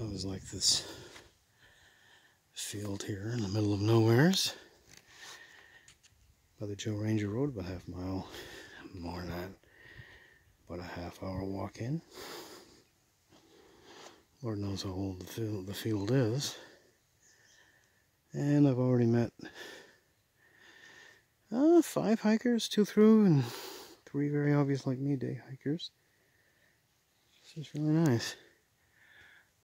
I was like this field here in the middle of nowheres by the Joe Ranger Road, about half mile more than that, about a half hour walk in. Lord knows how old the field, the field is. And I've already met uh, five hikers, two through, and three very obvious like me day hikers. This is really nice.